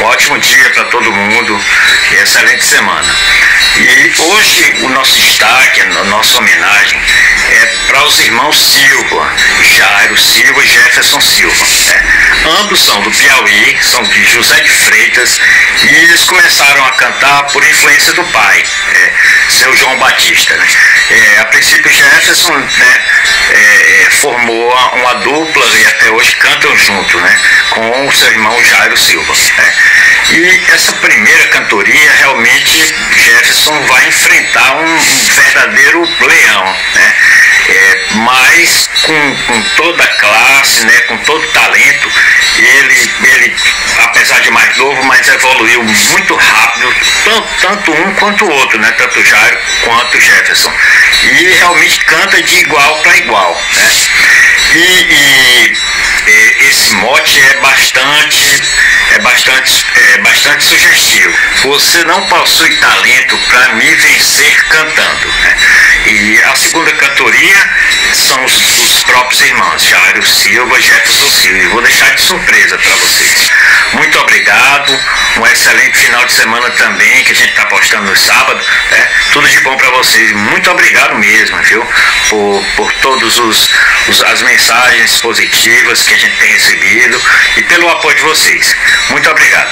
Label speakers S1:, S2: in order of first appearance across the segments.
S1: Ótimo dia para todo mundo e excelente semana. E hoje o nosso destaque, a nossa homenagem é para os irmãos Silva, Jairo Silva e Jefferson Silva. Né? Ambos são do Piauí, são de José de Freitas e eles começaram a cantar por influência do pai, é, seu João Batista. Né? É, a princípio Jefferson né, é, é formou uma dupla e até hoje cantam junto né, com o seu irmão Jairo Silva. Né? E essa primeira cantoria realmente Jefferson vai enfrentar um, verdadeiro leão. Né? É, mas com, com toda a classe, né, com todo o talento, ele, ele, apesar de mais novo, mas evoluiu muito rápido, tanto, tanto um quanto o outro, né, tanto Jairo quanto Jefferson. E realmente canta de igual para igual. Né? E, e, esse mote é bastante, é bastante, é bastante sugestivo. Você não possui talento para me vencer cantando. Né? E a segunda cantoria são os, os próprios irmãos, Jairo Silva Jefferson Silva. E vou deixar de surpresa para vocês. Muito obrigado, um excelente final de semana também, que a gente está postando no sábado. Né? Tudo de bom vocês. Muito obrigado mesmo, viu? Por, por todas os, os, as mensagens positivas que a gente tem recebido e pelo apoio de vocês. Muito obrigado.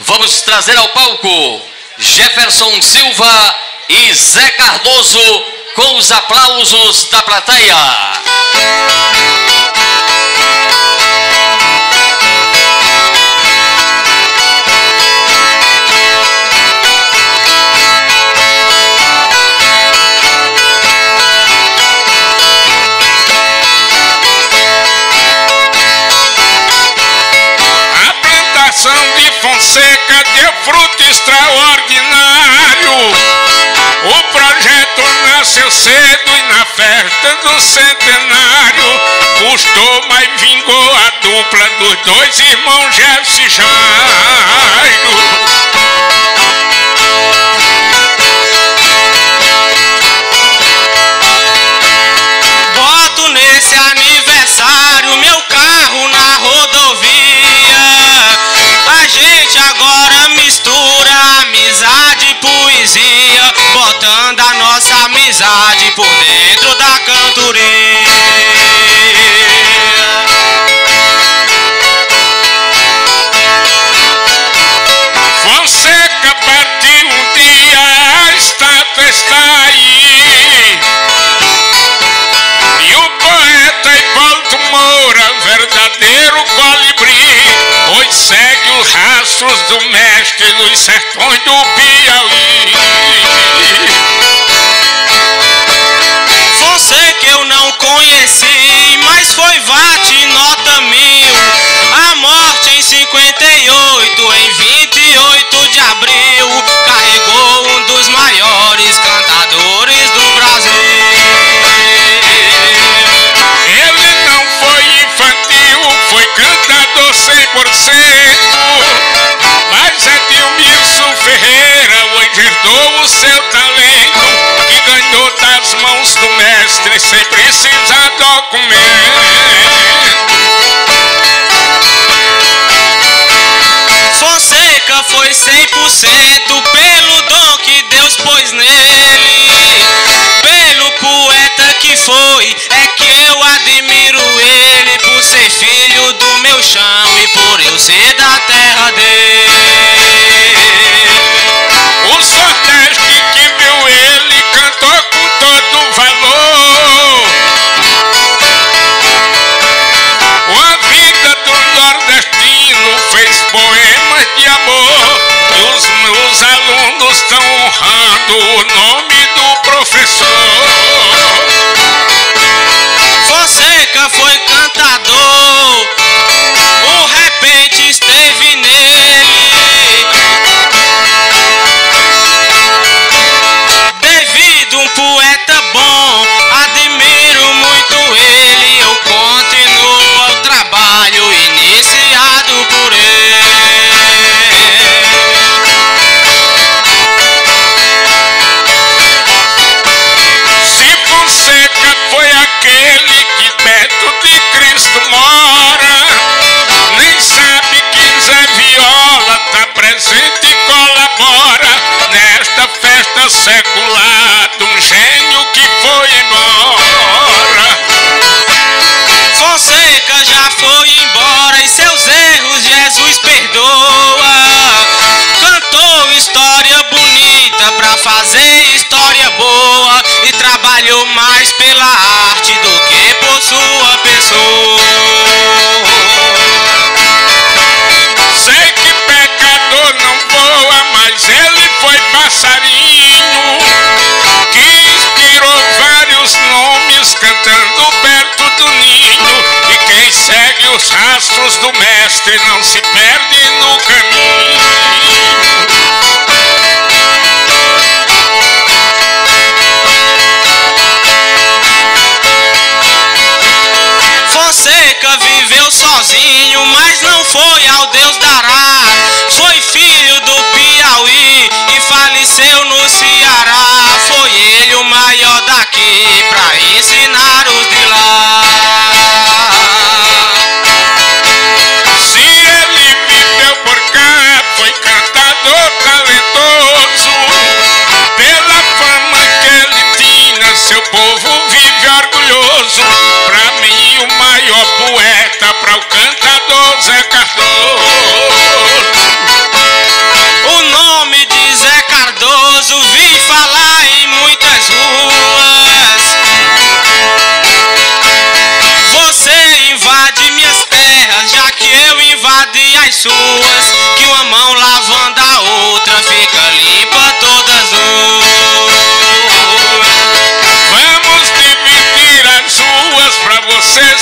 S2: Vamos trazer ao palco Jefferson Silva e Zé Cardoso com os aplausos da plateia.
S3: Fruto extraordinário. O projeto nasceu cedo e na festa do centenário custou, mas vingou a dupla dos dois irmãos Jefferson e Jairo. Do mestre nos sertões do Piauí.
S4: Fonseca eu não conheci, mas foi vate nota mil. A morte em 58, em 28 de abril, carregou um dos maiores cantadores do Brasil.
S3: Ele não foi infantil, foi cantador 100%. Herdou o seu talento e ganhou das mãos do mestre sem precisar documento.
S4: Fonseca foi 100% pelo dom que Deus pôs nele. Pelo poeta que foi, é que eu admiro ele. Por ser filho do meu chão e por eu ser
S3: se
S4: sozinho, mas não foi ao Deus dará.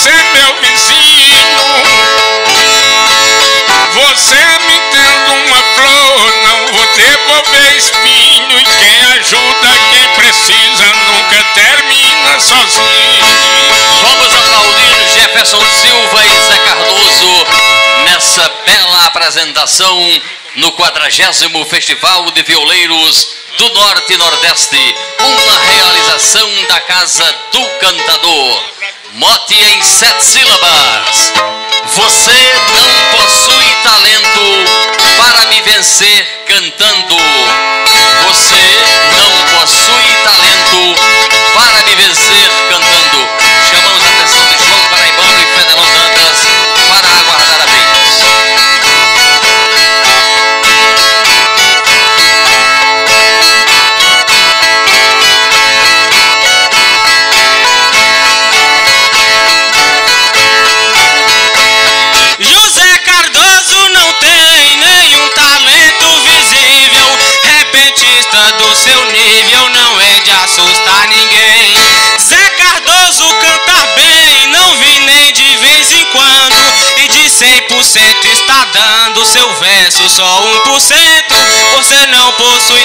S4: Você
S3: ser meu vizinho. Você me tendo uma flor, não vou devolver espinho. E quem ajuda quem precisa nunca termina sozinho.
S2: Vamos aplaudir Jefferson Silva e Zé Cardoso nessa bela apresentação no 40 Festival de Violeiros do Norte e Nordeste. Uma realização da Casa do Cantador. Mote em sete sílabas. Você não possui talento para me vencer cantando. Você não possui talento para me vencer
S4: dando seu verso só 1%. Você não possui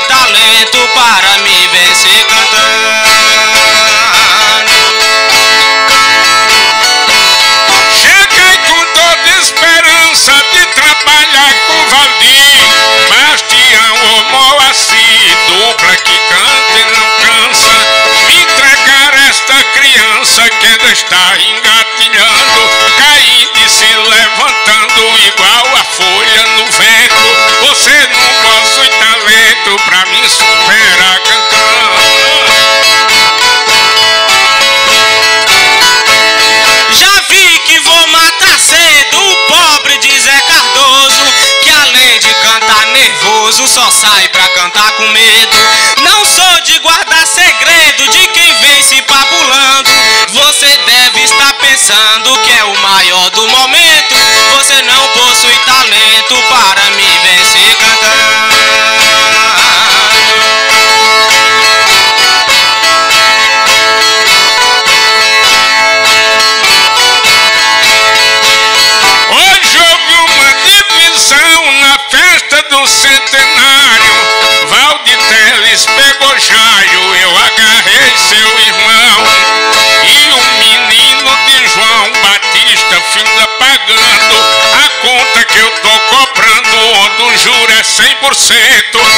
S4: só sai pra cantar com medo. Não sou de guardar segredo de quem vem se papulando. Você deve estar pensando que é o maior do momento. Você não possui talento para me vencer cantando.
S3: Hoje houve uma divisão na festa do centenário. Jairo, eu agarrei seu irmão. E o menino de João Batista finda pagando a conta que eu tô cobrando, onde o juro é 100%.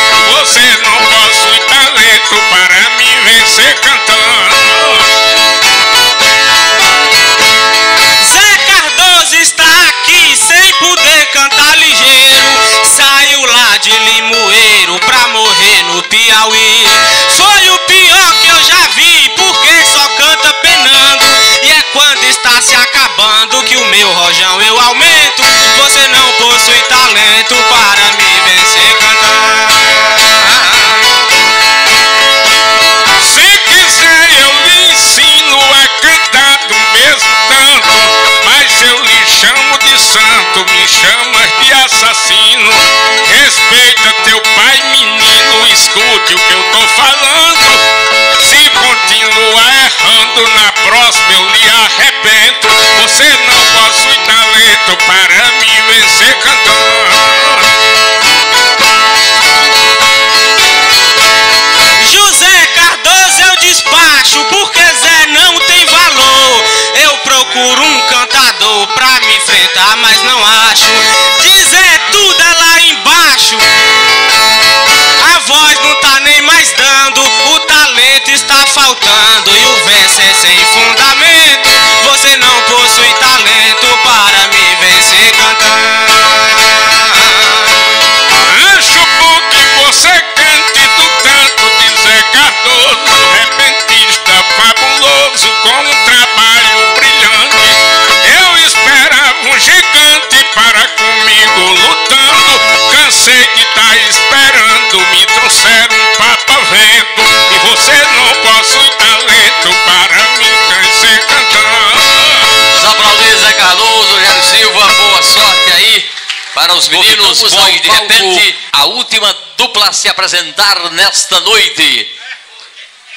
S3: Assassino. Respeita teu pai, menino, escute o que eu tô falando. Se continuar errando, na próxima eu lhe arrebento. Você não possui talento para me vencer cantando.
S4: José Cardoso eu despacho, verso
S2: os meninos.
S5: Convidamos
S2: Pois
S5: ao
S2: de repente a última dupla a se apresentar nesta noite.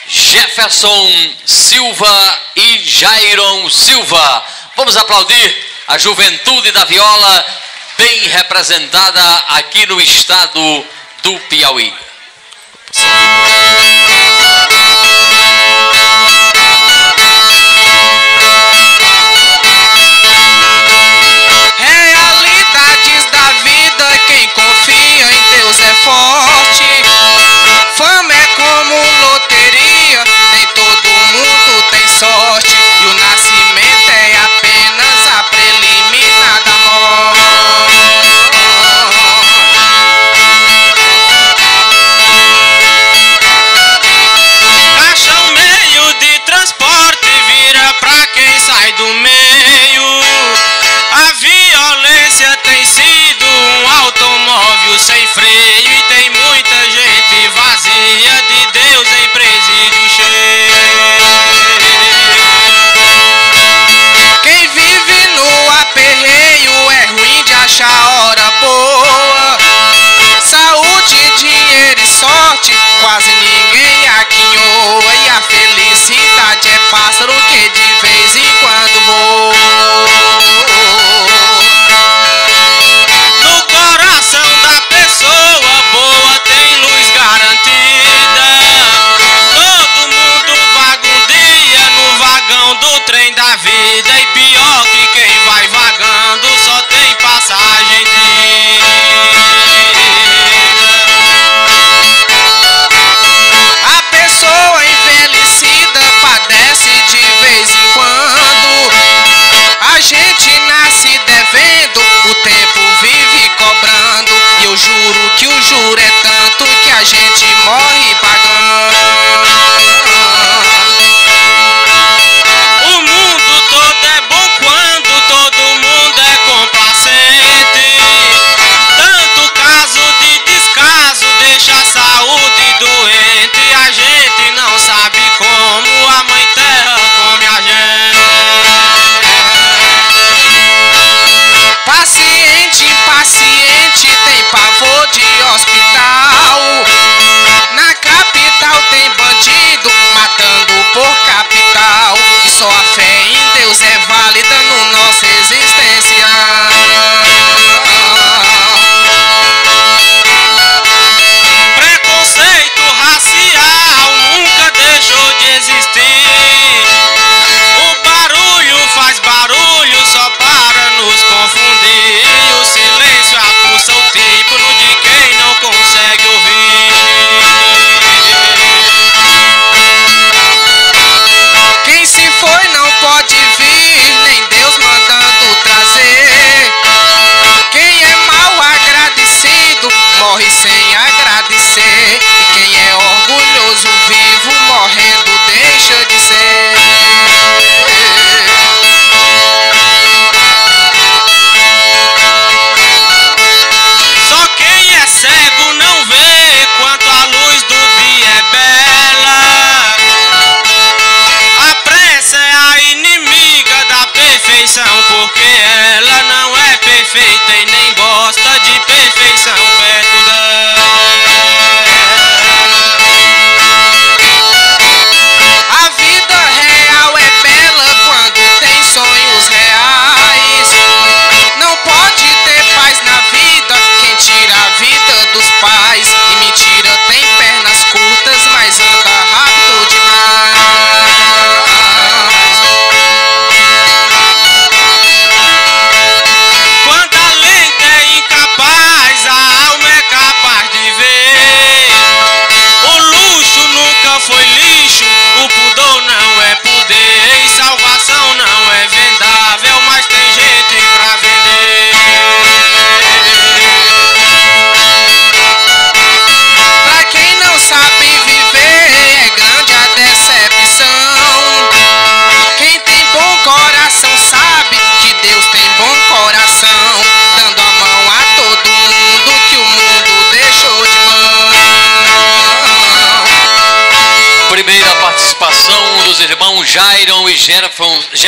S2: Jefferson Silva e Jairon Silva. Vamos aplaudir a juventude da viola, bem representada aqui no estado do Piauí.
S4: Realidades Deus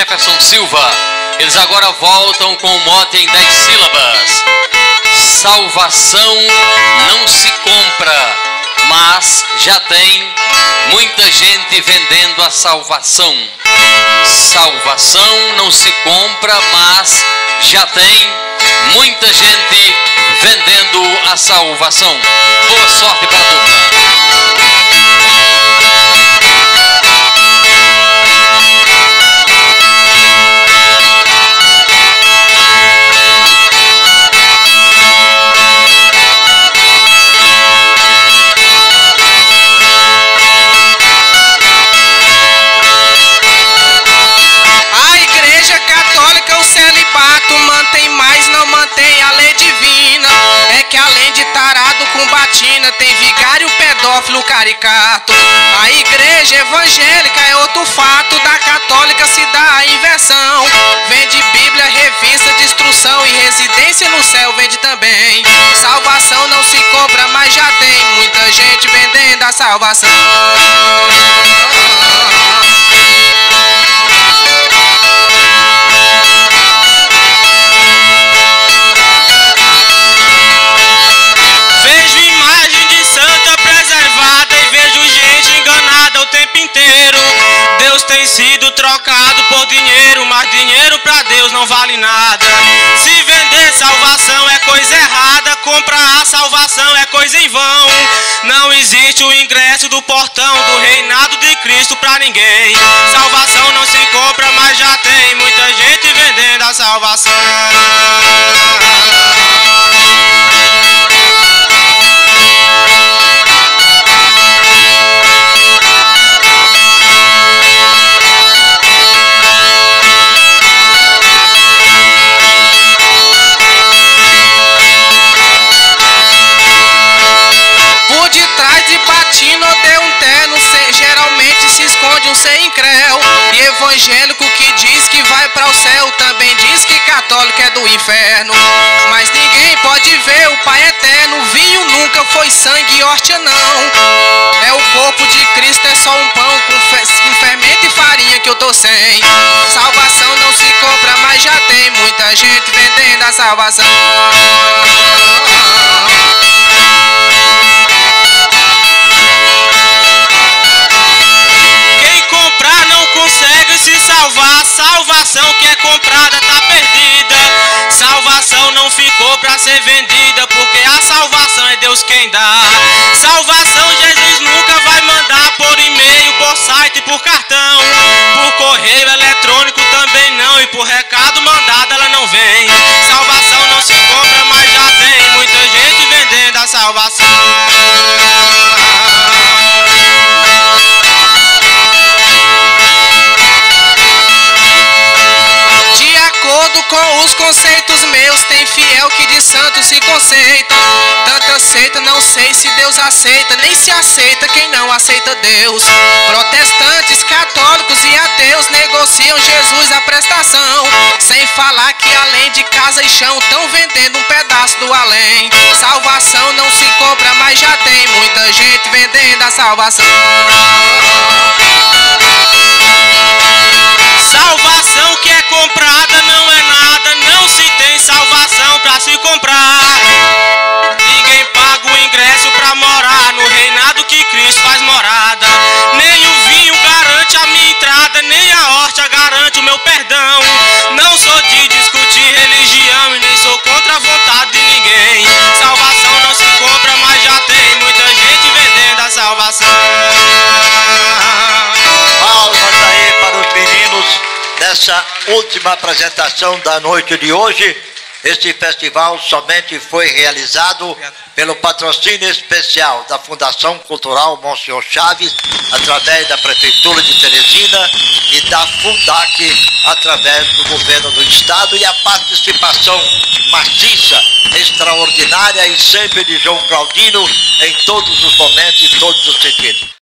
S2: Jefferson, Silva. Eles agora voltam com o mote em 10 sílabas. Salvação não se compra, mas já tem muita gente vendendo a salvação. Salvação não se compra, mas já tem muita gente vendendo a salvação. Boa sorte para a dupla.
S4: Tem vigário, pedófilo, caricato. A igreja evangélica é outro fato, da católica se dá a inversão. Vende Bíblia, revista de instrução e residência no céu vende também. Salvação não se compra, mas já tem muita gente vendendo a salvação. Cristo pra sem creu. E evangélico que diz que vai para o céu também diz que católico é do inferno. Mas ninguém pode ver o Pai eterno. Vinho nunca foi sangue e horta não. É o corpo de Cristo, é só um pão com, fe- com fermento e farinha que eu tô sem. Salvação não se compra, mas já tem muita gente vendendo a salvação. Ser vendida, porque a salvação é Deus quem Deus aceita, nem se aceita quem não aceita Deus. Protestantes, católicos e ateus negociam Jesus a prestação. Sem falar que além de casa e chão, estão vendendo um pedaço do além. Salvação não se compra, mas já tem muita gente vendendo a salvação. Salvação que é comprada não é nada, não se tem salvação pra se comprar. Ninguém paga o ingresso que Cristo faz morada. Nem o vinho garante a minha entrada, nem a horta garante o meu perdão. Não sou de discutir religião e nem sou contra a vontade de ninguém. Salvação não se compra, mas já tem muita gente vendendo a salvação.
S5: Palmas aí para os meninos dessa última apresentação da noite de hoje. Este festival somente foi realizado pelo patrocínio especial da Fundação Cultural Monsenhor Chaves, através da Prefeitura de Teresina e da Fundac, através do Governo do Estado, e a participação maciça, extraordinária e sempre de João Claudino em todos os momentos e todos os sentidos.